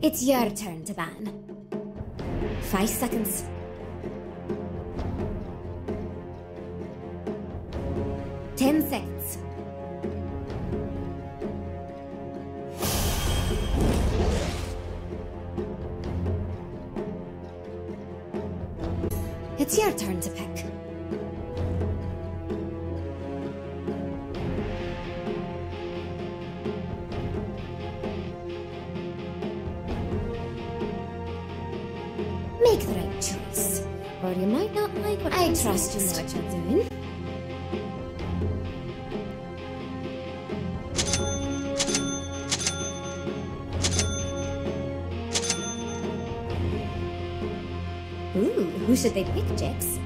It's your turn to ban. Five seconds. Ten seconds. It's your turn to pick. Trust you you're doing. Ooh, who should they pick, Jix?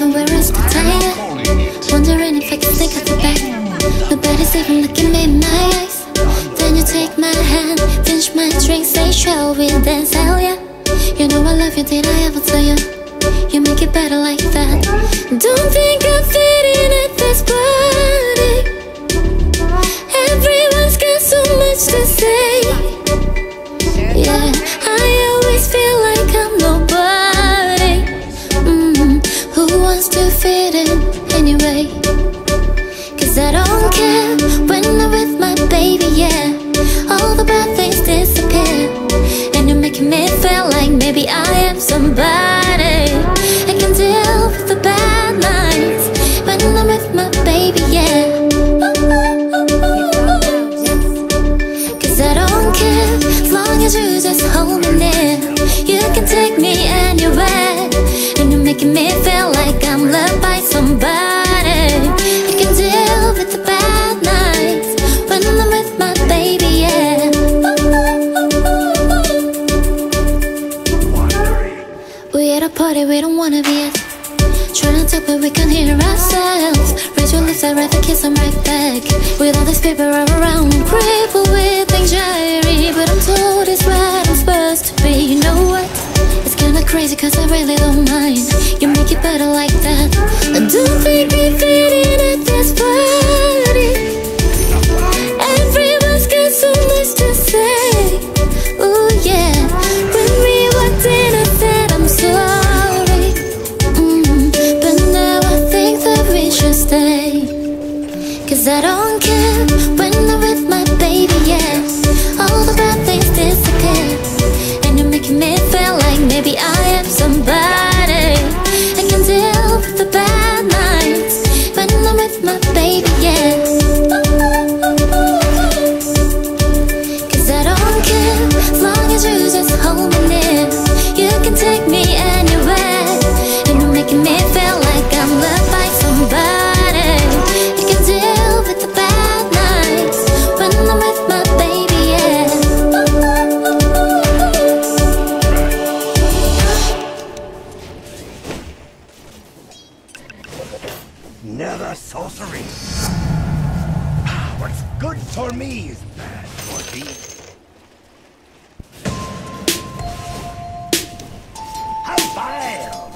Ever wear skirt tie Wondering if I can sneak out the back Nobody's even looking me in my eyes. Then you take my hand Finish my drink, say shall we dance, hell yeah You know I love you, did I ever tell you You make it better like that. Don't think I fit in at this party. Everyone's got so much to say yeah. All the bad things disappear. And you're making me feel like maybe I am somebody. People all around. Crippled with anxiety But I'm told it's right. I'm supposed to be. You know what? It's kinda crazy cause I really don't mind. You make it better like that. I don't think we fit in at this party. Everyone's got so much to say. Ooh yeah. When we walked in I said I'm sorry. Mm, But now I think that we should stay. Cause I don't for me is bad for thee. How vile!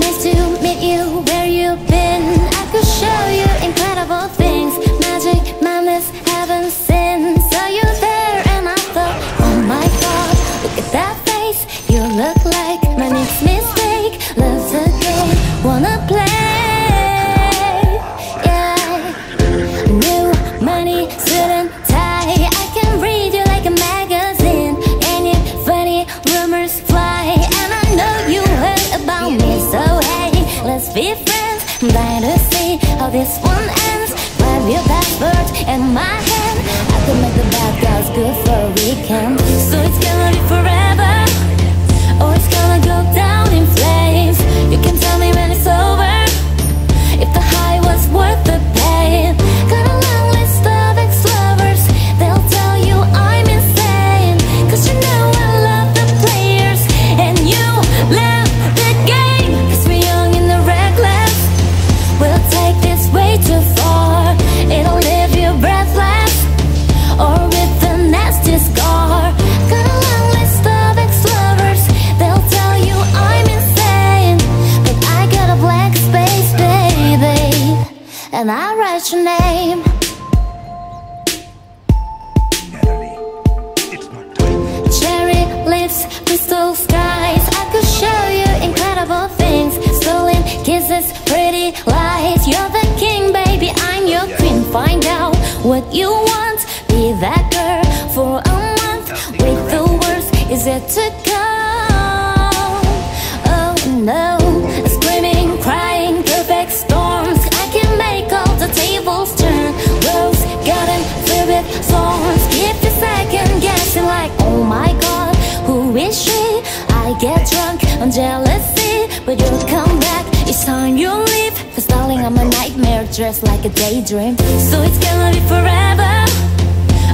Nice to meet you, where you been? I could show you incredible things. Magic, madness, heaven, sin. Saw you there and I thought, oh my god, look at that face. You look like my next mistake. Love's a game, wanna in my hand. I could make the bad guys good for a weekend. So is yet to come. Oh no, screaming, crying, perfect storms. I can make all the tables turn. Rose garden filled with thorns. Keep the second guessing, like oh my god, who is she? I get drunk on jealousy, but you'll come back. It's time you leave. Cause darling, I'm a nightmare dressed like a daydream. So it's gonna be forever,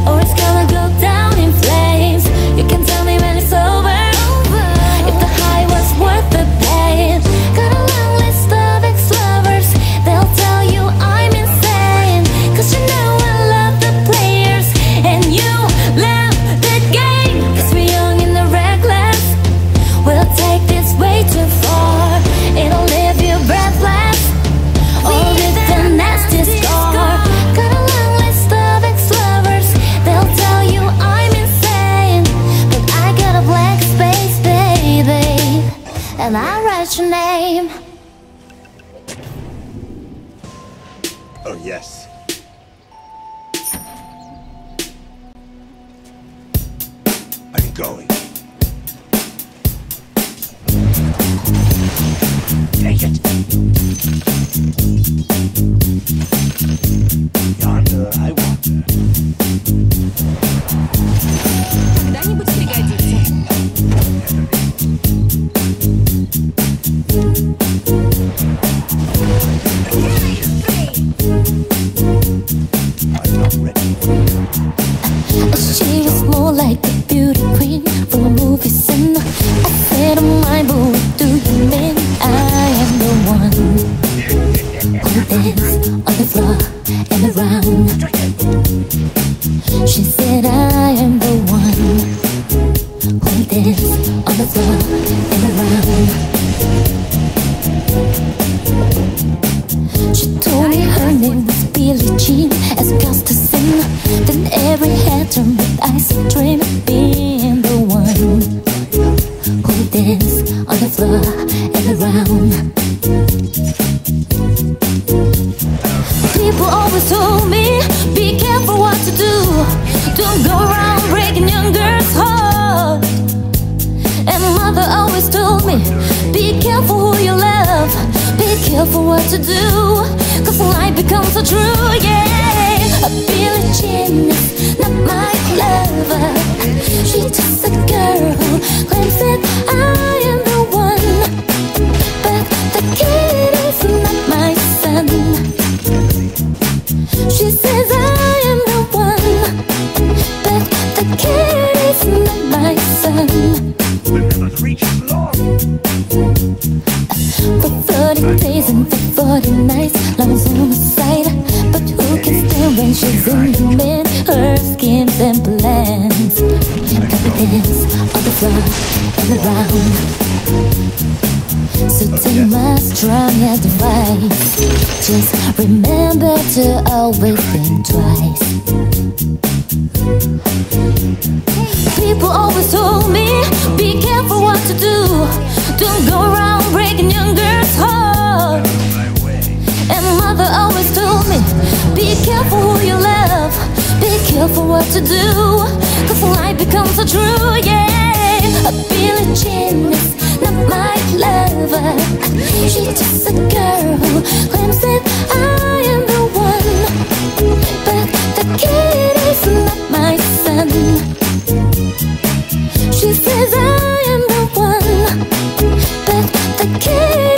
or it's gonna go down in flames. You can tell me when it's over. careful who you love. Be careful what to do Cause life becomes so true, yeah. Billie Jean is not my lover. She's just a girl who claims that I am the one. But the kid is not my son. She says I am the one. But the kid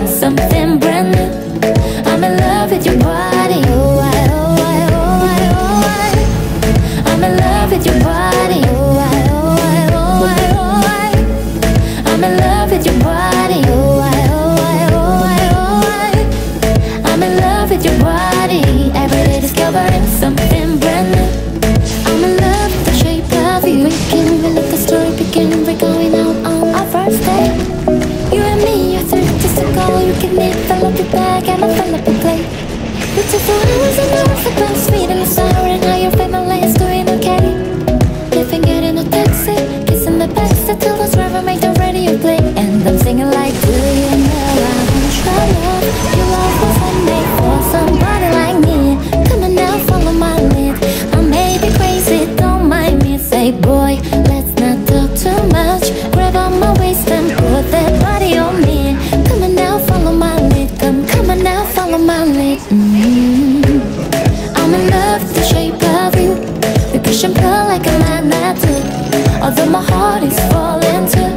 discovering not talk too much. Grab on my waist and put that body on me. Come on now, follow my lead. Come, come on now, follow my lead. Mm. I'm in love with the shape of you. We push and pull like a magnet do. Although my heart is falling too.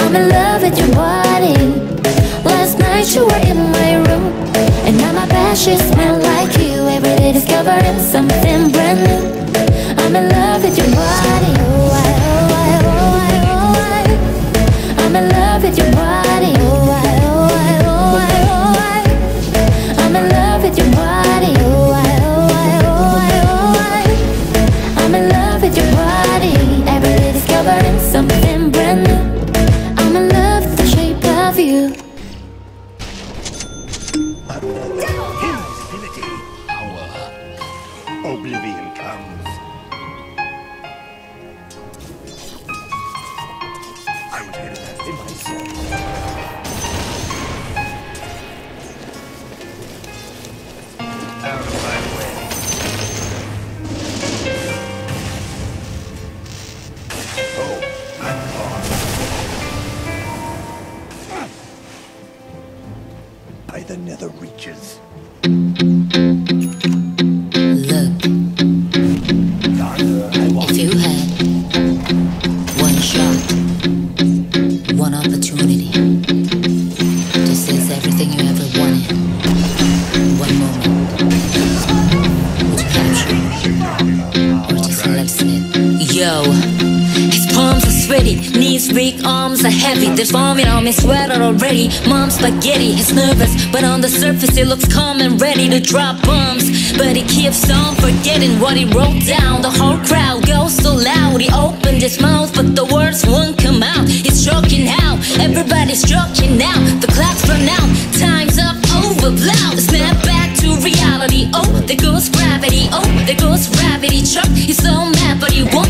I'm in love with your body. Last night you were in my room, and now my bed oblivion comes. There's vomit on me, sweater already. Mom's spaghetti, he's nervous, but on the surface he looks calm and ready to drop bombs. But he keeps on forgetting what he wrote down. The whole crowd goes so loud. He opened his mouth, but the words won't come out. He's choking out, everybody's choking now. The clock's run out, time's up, over, blow. Snap back to reality. Oh, there goes gravity. Oh, there goes gravity. Chuck, he's so mad, but he won't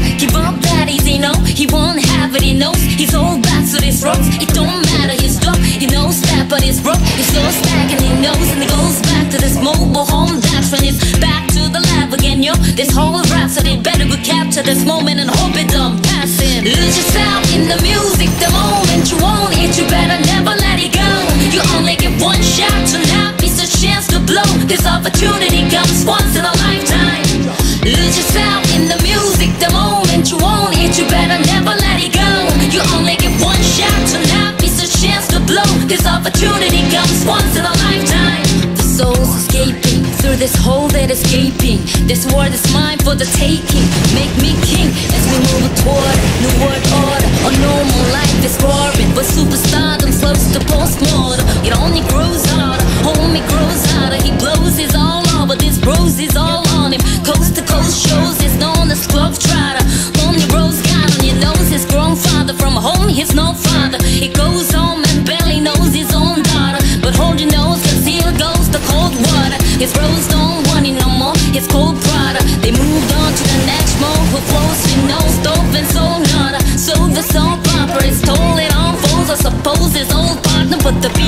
yo. This whole rhapsody better go capture this moment and hope it don't pass in. Lose yourself in the music, the moment you want it, you better never let it go. You only get one shot to not miss a chance to blow. This opportunity comes once in a lifetime. Lose yourself in the music, the moment you want it, you better never let it go. You only get one shot to not miss a chance to blow. This opportunity comes once in a lifetime. The soul's escaping through this hole that's gaping. This world is mine for the taking. Make me king as we move toward New world order. A normal life is roaring But superstardom slows to post-mortem. It only grows harder Homie grows harder He blows his all over This bruise is all on him. Coast to coast shows is known as club trotter Lonely rose got on your nose His grown father. From home he's no father. He goes home and barely knows his own daughter. But hold your nose Cause here goes the cold water. His rose put the beat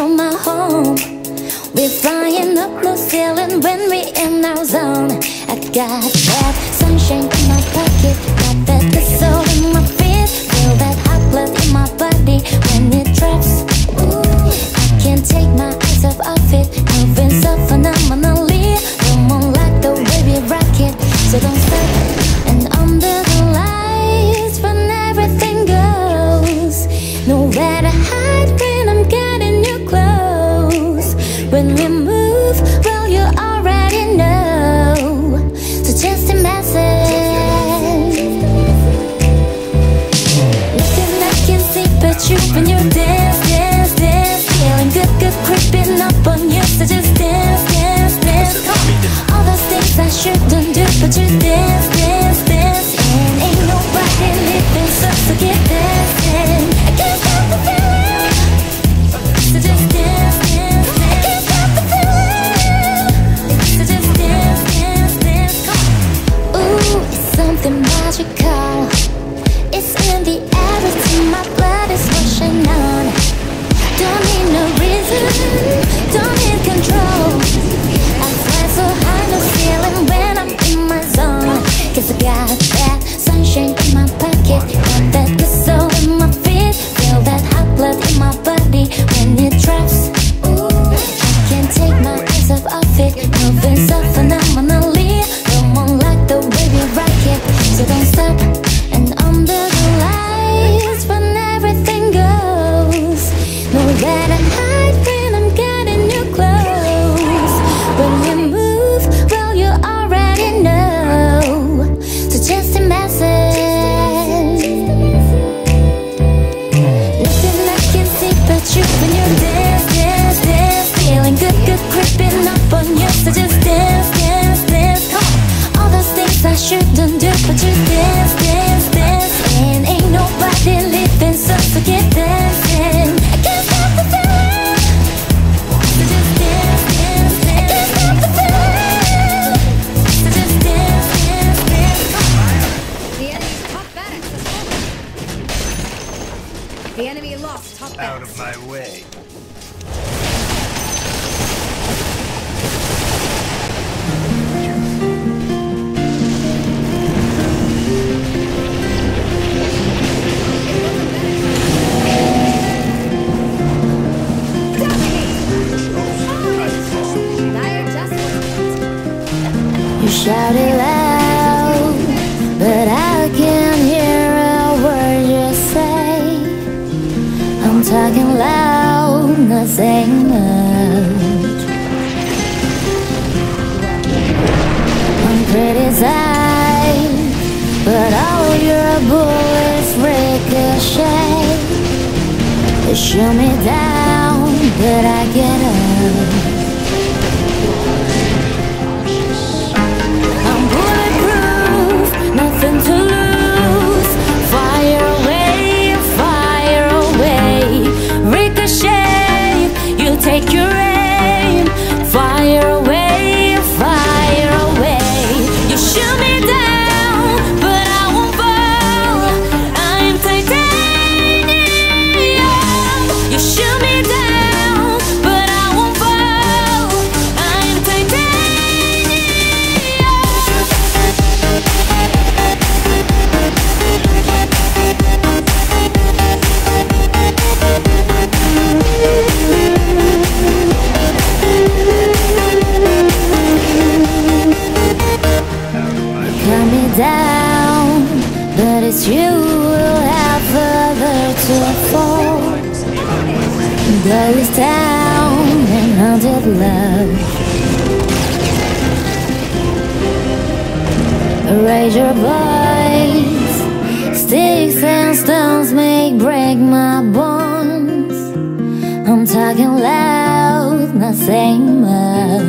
from my home. We're flying up the ceiling when we're in our zone. I got that sunshine in my pocket Got that the soul in my feet Feel that hot blood in my body when it drops. Ooh, I can't take my eyes off of it. Moving so phenomenal shout it loud, but I can't hear a word you say. I'm talking loud, not saying much. I'm criticized, but all your bullets ricochet. They shoot me down, but I get up. my